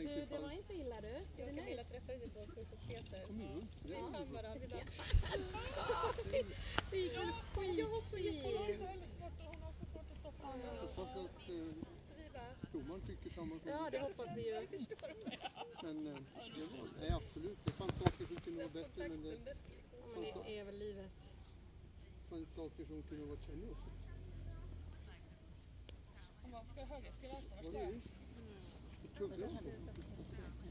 jag tänkte Du, det var inte illa du. Är du Jag och nöjd? Camilla träffades ju på frukostresor. Kom igen. Vi fann varandra. Det gick väl Jag har också skitfint. Hon har väldigt svårt och hon har så svårt att stoppa Jag henne. hoppas att eh, domaren tycker samma som Ja, det hoppas vi ju. Men eh, det var, nej, absolut. Det fanns saker som kunde vara bättre, men det. Ja, men det är väl livet. fanns saker som kunde vara sämre också. Hon bara, ska jag höger, ska jag Ja, ska det är jag? visst. Det trodde jag så.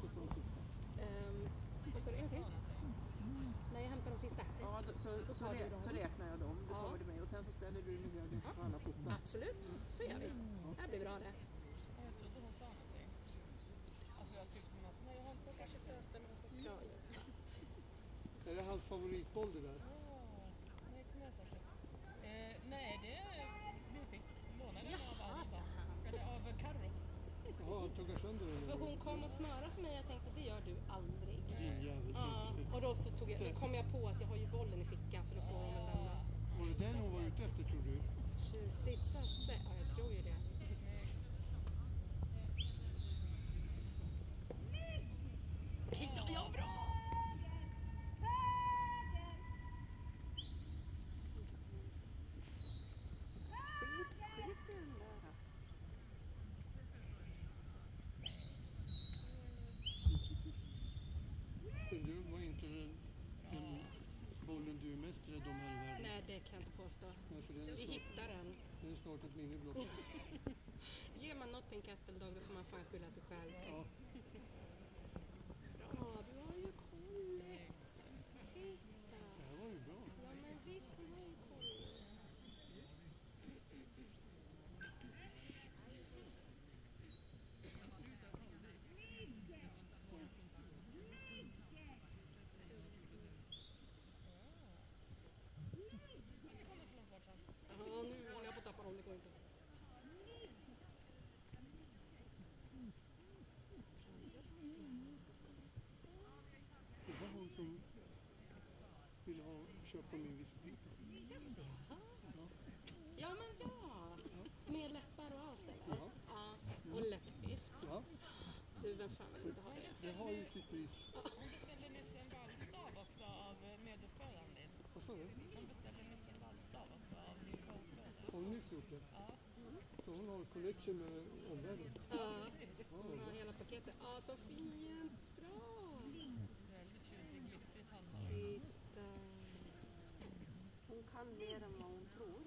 Så får de sitta. Um, vad sa du? En till? Nej, jag hämtar de sista här. Ja, då, så, Då så, rä, så räknar jag dem. Då Ja. kommer du med och sen så ställer du nya du på alla foton. Absolut, så gör vi. Det här blir bra det. Ja, Jag trodde hon sa någonting. Alltså jag typ som att, nej jag kanske hon sa Bra så. gjort. Är det hans favoritboll det där? Nej, kommer jag inte ihåg. Eh, nej, det är vi fick låna den av Jaha, Anna. sa han. Eller av Carro. Jaha, han tog sönder den? För eller? hon kom och smörade för mig jag tänkte det gör du aldrig. Din jävel. Ja, tänkte jag. och då, så tog jag, då kom jag på att jag har ju bollen i fickan så då får hon väl lämna. Var det den hon var ute efter tror du? Tjusigt Sasse. Ja, jag tror ju det. Hittade jag bra? Skit, skit i den där. Du var inte den, den bollen du är mest rädd om här i världen? Nej, det kan jag inte påstå. Nej, för den är Vi snart, hittar den. den är snart ett minne blott. Ger man något en katt eller dog då får man fan skylla sig själv. Ja. Bra, du har ju koll. Titta. Det här var ju bra. Ja men visst har man ju koll. Ja, nu håller jag på att tappa dem, det går inte. Det var hon som ville köpa min visby. Jaså. Ja men ja. Med läppar och allt eller? Ja. Ja. Och läppstift. Ja, Du, vem fan vill inte ha det? det har ju sitt pris. Hon beställde nyss en vallstav också av meduppfödaren din. Vad sa du? Hon beställde nyss en vallstav också av din co-uppfödare. Har hon nyss gjort det? Ja. Så hon har en connection med omvärlden? Ja. Hon har hela paketet. Ja, så fint. Bra. Väldigt tjusig, glittrigt handtag. Kan mer än vad hon tror.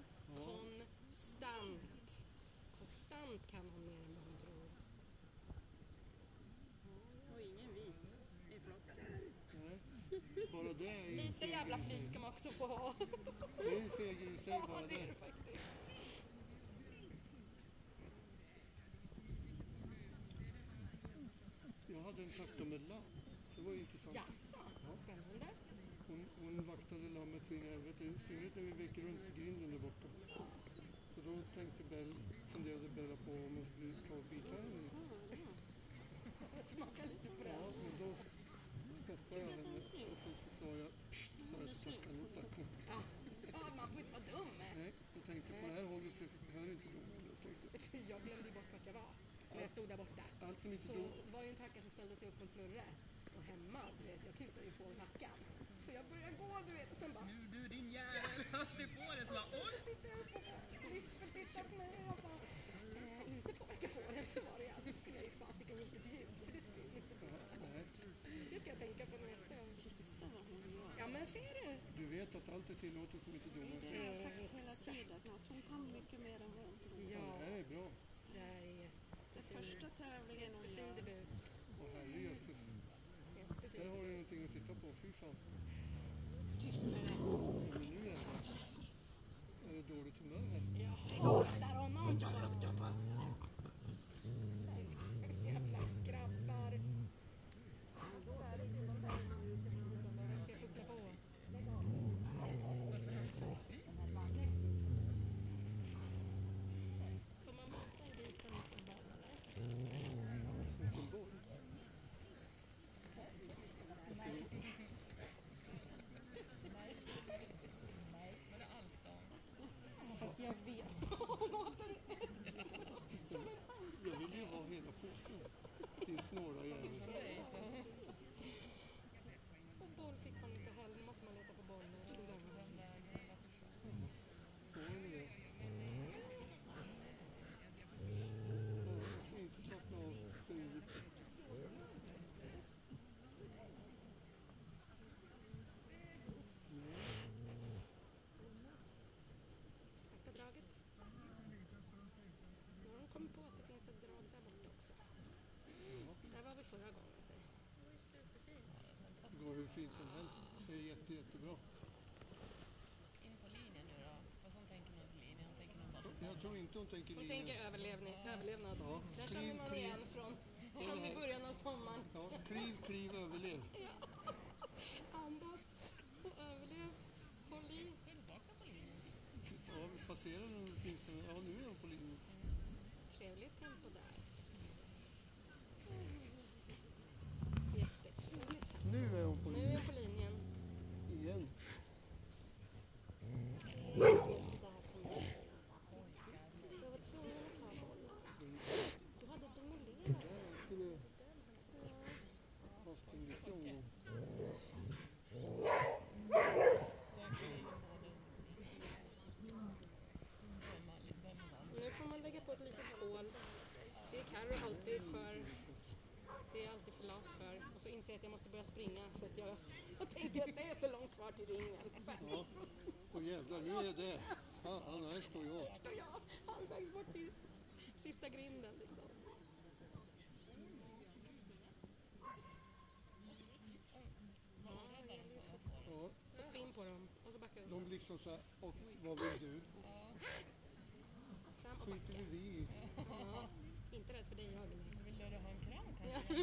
Konstant. Konstant kan hon mer än vad hon tror. Och ingen vit i flocken. Nej, bara det är ju en Lite seger jävla i sig. flyt ska man också få ha. Det är en seger i sig Ja, bara det är det. det faktiskt. Jag hade en traktormedla. Det var ju intressant. Jaså, spännande. Hon, hon vaktade lammet så in i helvete, i synnerhet när vi gick runt grinden där borta. Så då tänkte Bell, funderade Bella på om hon skulle ta och bita henne. Smaka lite Ja, bröd. men då stoppade jag henne och så, så sa jag psst, sa jag till klockan och stack hon. Ja. ja, man får inte vara dum. Nej, jag tänkte på det här hållet så hör inte de. Jag glömde ju bort vart jag var när jag stod där borta. allt som inte Så dom. det var ju en tacka som ställde sig upp på en flurre. Och hemma, du vet, jag kutar ju på nackan. Jag började gå, du vet, och sen bara... Nu du din jävel, satte på den så bara oj! Jag Lisbeth på mig och jag bara... Eh, inte påverka fåren, så var det. Skulle jag ju fasiken gjort ett ljud, för det skulle jag inte. Nej, Det ska jag tänka på nästa gång. Titta vad hon gör. Ja, men ser du? du vet att allt är tillåtet som inte Det domaren har säger. jag sagt hela tiden. Att hon kan mycket mer än vad hon tror. Det Ja, här är bra. det är Det är första tävlingen hon jättefin gör. debut. Åh herrejösses. Här Jättefin. har du någonting att titta på. Fy fan. Thank you. Fint som helst. Det är jätte, jättebra. In på linjen nu då. Vad som tänker hon på linjen? Hon tänker nog bara Jag tror inte hon tänker Hon linje. tänker överlevnad. överlevnad. Ja. Där Kliv, känner man kliv. igen från, från i början av sommaren. Ja, kliv, kliv, överlev. Andas och överlev. Håll i. tillbaka på linjen. Ja, vi passerar den åtminstone. Ja, nu är hon på linjen. Trevligt tempo där. Jättetrevligt tempo. Nu är hon på Nu är linjen. jag på linjen. Igen. Där kom den. Jag var tvungen att ta bollen. Du hade demolerat. Ja, hon skulle haft en riktig omgång. Säkerligen både Vem har- vem vann? Nu får man lägga på ett litet hål. Det är alltid för... Det är alltid för lat för. Och så inser jag att jag måste börja springa för att jag, jag tänker att det är så långt kvar till ringen. Ja. Och jävlar, nu är det. Fan, här står jag. står jag halvvägs bort till sista grinden liksom. Ja, Få spinn på dem och så backar vi. de liksom så här, och vad vill du? Fram och Skiter backa. väl vi i. Ja, inte rädd för dig jag eller? Vill du ha en kram kanske?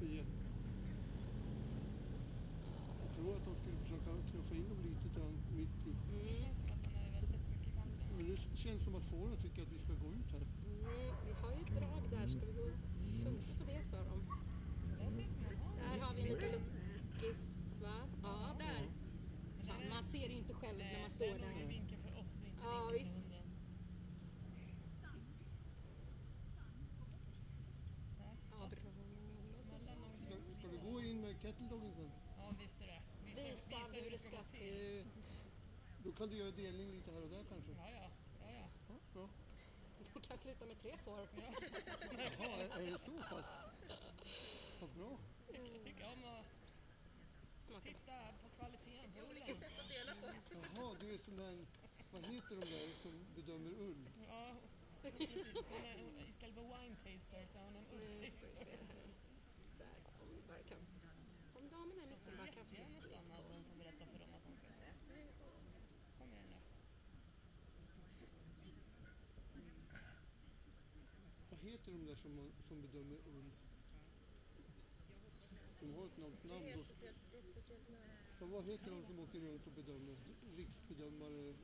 Jätte- Jag tror att de skulle försöka knuffa in dem lite grann mitt i. Mm. I. Men det känns som att fåren tycker att vi ska gå ut här. Mm, vi har ju ett drag där, ska vi gå och funka på det sa de. Där har vi en liten luckis va? Ja, där. Fan, man ser ju inte själv när man står har ju där. vinkel för oss och inte Ja, vinkel för visst. hunden. Ja, bra. Så lämnar vi Ska, ska du gå in med kettledoggen sen? Ja, visst är det. Visa, Visa hur det ska se ut. Då kan du göra delning lite här och där kanske. Ja, ja. ja, ja. Ja, bra. Det kan sluta med tre får. Jaha, är, är det så pass? Vad bra. Jag tycker om att Smaka titta på kvaliteten på ullen. Jaha, du är sån där, vad heter de där som bedömer ull? Ja, precis. Hon är, istället för wine taster så är hon en Nu ska vi ulltaster. här. Där kom bara kan. Om damerna i mitten bara kan få Jättegärna stanna så hon får berätta för dem att hon kan. Kom igen nu. Vad heter de där som, som bedömer ull? De har ett något namn. Då. Ja, vad heter de som åker runt och bedömer? Riksbedömare?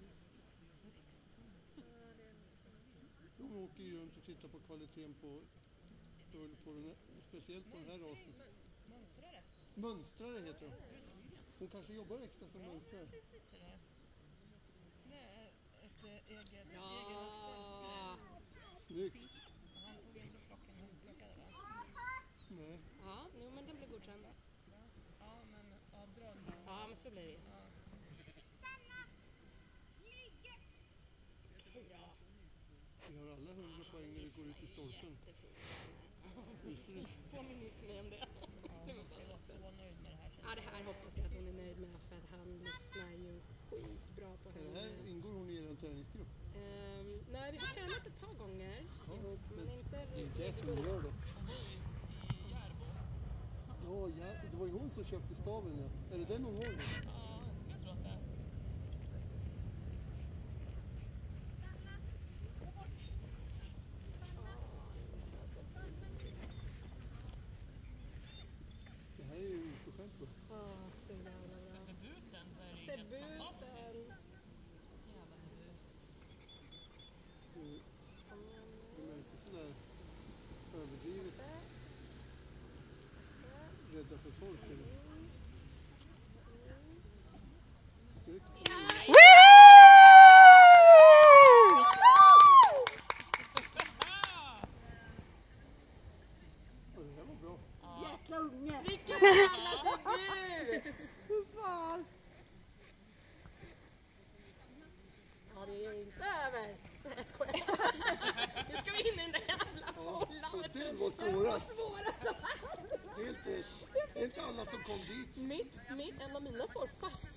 De åker ju runt och tittar på kvaliteten på ull, på den här, speciellt på den här rasen. Mönstrare. Mönstrare heter de. Hon kanske jobbar extra som mönstrare. Precis ett eh, eget, egen Ja, Snyggt. Han tog inte flocken, hon plockade va? Nej. ja jo, men den blir godkänd. Ja, men avdrag. Ja, men så blir det ju. Ja. Vi har alla 100 poäng när vi går ut i stolpen. Visste du? Påminn inte mig om det. Ja, hon ska vara så nöjd med det här. Ja, det här hoppas jag att hon är nöjd med för att han lyssnar ju skitbra på det här, henne. ingår hon i er träningsgrupp? Ehm, nej, vi har tränat ett par gånger ihop, men inte Det är det som gör det. Ja, ja, det var ju hon som köpte staven ja. Är det den hon har? Ja, jag skulle tro att det är. Det här är ju oförskämt bra. Ja, så jävla bra. Debuten så är det ju helt fantastiskt. Debuten! Jävla debut. De är inte sådär överdrivet rädda för folk eller? Snyggt. Ja, det här var bra. Jäkla unge! Vilken jävla debut! Fy fan! Ja, det är inte över. Nej, jag skojar. Nu ska vi in i den där jävla fållan. och vet du. den var Det var svårast. svårast av allt. Helt rätt. Det är inte alla som kom dit. Mitt, mitt, en av mina får fast